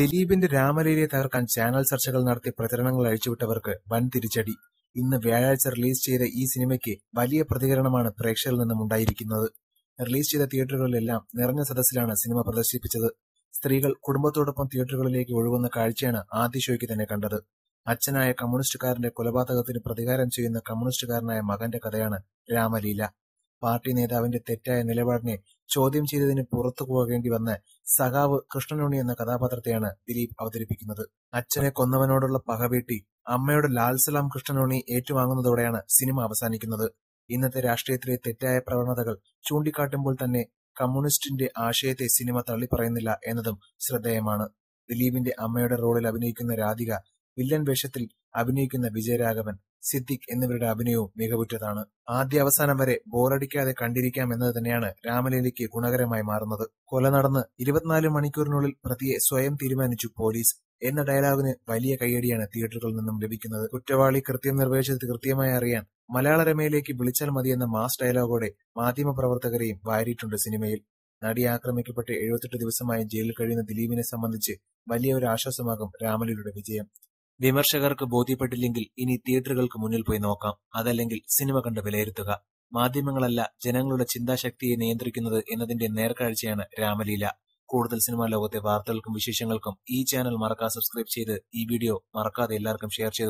ദിലീപിന്റെ രാമലീലയെ തകർക്കാൻ ചാനൽ ചർച്ചകൾ നടത്തി പ്രചരണങ്ങൾ അഴിച്ചുവിട്ടവർക്ക് വൻ തിരിച്ചടി. ഇന്ന് വ്യാഴാഴ്ച റിലീസ് ചെയ്ത ഈ സിനിമയ്ക്ക് വലിയ പ്രതികരണമാണ് പ്രേക്ഷകരിൽ നിന്നും ഉണ്ടായിരിക്കുന്നത്. റിലീസ് ചെയ്ത തിയേറ്ററുകളിലെല്ലാം നിറഞ്ഞ സദസ്സിലാണ് സിനിമ പ്രദർശിപ്പിച്ചത്. സ്ത്രീകൾ കുടുംബത്തോടൊപ്പം തിയേറ്ററുകളിലേക്ക് ഒഴുകുന്ന കാഴ്ചയാണ് ആദ്യ ഷോയ്ക്ക് തന്നെ കണ്ടത്. അച്ഛനായ കമ്മ്യൂണിസ്റ്റുകാരന്റെ കൊലപാതകത്തിന് പ്രതികാരം ചെയ്യുന്ന കമ്മ്യൂണിസ്റ്റുകാരനായ മകന്റെ കഥയാണ് രാമലീല. പാർട്ടി നേതാവിന്റെ തെറ്റായ നിലപാടിനെ ചോദ്യം ചെയ്തതിന് പുറത്തു പോകേണ്ടി വന്ന സഖാവ് കൃഷ്ണനുണി എന്ന കഥാപാത്രത്തെയാണ് ദിലീപ് അവതരിപ്പിക്കുന്നത്. അച്ഛനെ കൊന്നവനോടുള്ള പകവീട്ടി അമ്മയുടെ ലാൽസലാം കൃഷ്ണനുണി ഏറ്റുവാങ്ങുന്നതോടെയാണ് സിനിമ അവസാനിക്കുന്നത്. ഇന്നത്തെ രാഷ്ട്രീയത്തിലെ തെറ്റായ പ്രവണതകൾ ചൂണ്ടിക്കാട്ടുമ്പോൾ തന്നെ കമ്മ്യൂണിസ്റ്റിന്റെ ആശയത്തെ സിനിമ തള്ളിപ്പറയുന്നില്ല എന്നതും ശ്രദ്ധേയമാണ്. ദിലീപിന്റെ അമ്മയുടെ റോളിൽ അഭിനയിക്കുന്ന രാധിക വില്ലൻ വേഷത്തിൽ അഭിനയിക്കുന്ന വിജയരാഘവൻ സിദ്ദിഖ് എന്നിവരുടെ അഭിനയവും മികവുറ്റതാണ്. ആദ്യ അവസാനം വരെ ബോറടിക്കാതെ കണ്ടിരിക്കാം എന്നത് തന്നെയാണ് രാമലീലയ്ക്ക് ഗുണകരമായി മാറുന്നത്. കൊല നടന്ന് ഇരുപത്തിനാല് മണിക്കൂറിനുള്ളിൽ പ്രതിയെ സ്വയം തീരുമാനിച്ചു പോലീസ് എന്ന ഡയലോഗിന് വലിയ കയ്യടിയാണ് തിയേറ്ററുകളിൽ നിന്നും ലഭിക്കുന്നത്. കുറ്റവാളി കൃത്യം നിർവഹിച്ചത് കൃത്യമായി അറിയാൻ മലയാള രമയിലേക്ക് വിളിച്ചാൽ മതിയെന്ന മാസ് ഡയലോഗോടെ മാധ്യമപ്രവർത്തകരെയും വാരിയിട്ടുണ്ട് സിനിമയിൽ. നടി ആക്രമിക്കപ്പെട്ട് എഴുപത്തെട്ട് ദിവസമായി ജയിലിൽ കഴിയുന്ന ദിലീപിനെ സംബന്ധിച്ച് വലിയ ഒരു ആശ്വാസമാകും രാമലീലയുടെ വിജയം. വിമർശകർക്ക് ബോധ്യപ്പെട്ടില്ലെങ്കിൽ ഇനി തിയേറ്ററുകൾക്ക് മുന്നിൽ പോയി നോക്കാം. അതല്ലെങ്കിൽ സിനിമ കണ്ട് വിലയിരുത്തുക. മാധ്യമങ്ങളല്ല ജനങ്ങളുടെ ചിന്താശക്തിയെ നിയന്ത്രിക്കുന്നത് എന്നതിന്റെ നേർക്കാഴ്ചയാണ് രാമലീല. കൂടുതൽ സിനിമാ ലോകത്തെ വാർത്തകൾക്കും വിശേഷങ്ങൾക്കും ഈ ചാനൽ മറക്കാതെ സബ്സ്ക്രൈബ് ചെയ്ത് ഈ വീഡിയോ മറക്കാതെ എല്ലാവർക്കും ഷെയർ ചെയ്ത്